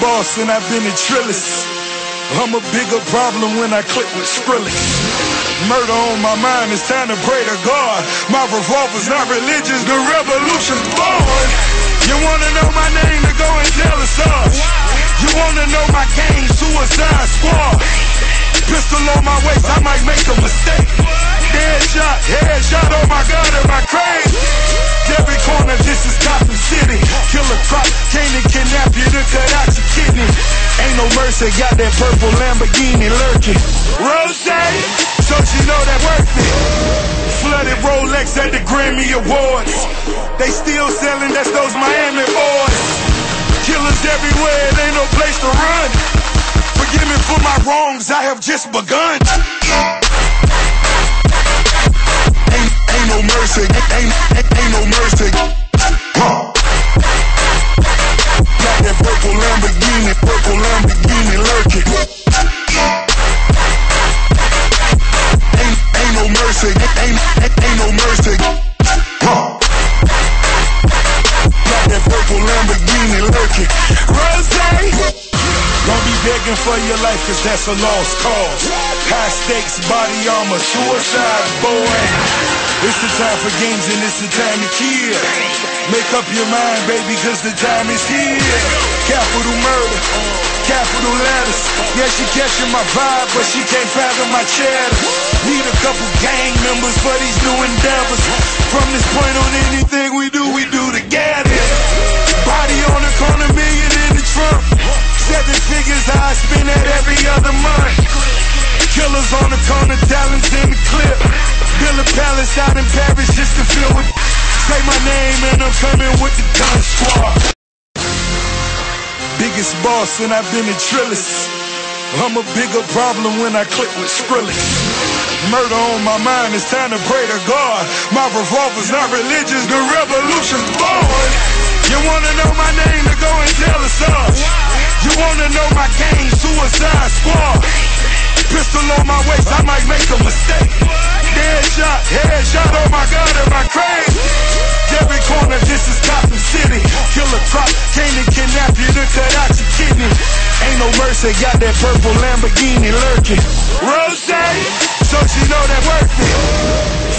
boss and I've been a trillist. I'm a bigger problem when I click with Skrillex. Murder on my mind, it's time to pray to God. My revolver's not religious, the revolution's born. You wanna know my name, Mercy, got that purple Lamborghini lurking. Rose, so she know that worth it. Flooded Rolex at the Grammy Awards. They still selling, that's those Miami boys. Killers everywhere, it ain't no place to run. Forgive me for my wrongs, I have just begun. Ain't, ain't no mercy, ain't, ain't, cause that's a lost cause. High stakes, body armor, suicide, boy. It's the time for games and it's the time to kill. Make up your mind, baby, cause the time is here. Capital murder, capital letters. Yeah, she catching my vibe, but she can't fathom my cheddar. Need a couple gang members for these new endeavors. From this point on, anything we do, we do together. Body on the corner, million in the trunk. Seven figures I spend that other month. Killers on the corner, talents in the clip. Build a palace out in Paris just to fill with. Say my name and I'm coming with the gun squad. Biggest boss and I've been a trillist. I'm a bigger problem when I click with Skrillex. Murder on my mind, it's time to pray to God. My revolver's not religious, the revolution's born. You wanna know my name, to go and tell us us. You wanna know my gang, Suicide Squad. Pistol on my waist, I might make a mistake. Dead shot, head shot, oh my god, am I crazy? Every corner, this is Gotham City. Killer Croc, came to kidnap you to cut out your kidney. Ain't no mercy, got that purple Lamborghini lurking. Rose, so she know that worth it.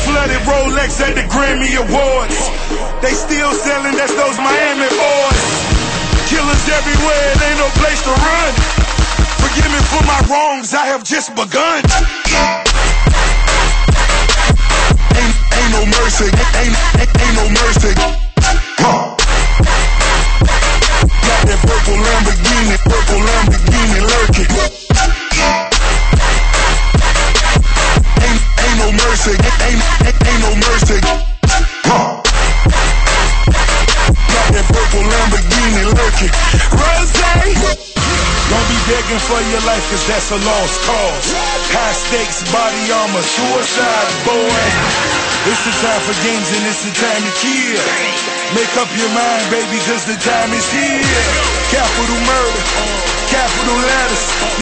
Flooded Rolex at the Grammy Awards. They still selling, that's those Miami boys. Killers it ain't no place to run. Forgive me for my wrongs, I have just begun. Ain't, ain't no mercy, ain't, ain't, ain't no mercy. Huh. Got that purple Lamborghini, begging for your life, cause that's a lost cause. High stakes, body armor, suicide, boy. It's the time for games and it's the time to kill. Make up your mind, baby, cause the time is here. Capital murder, capital letters.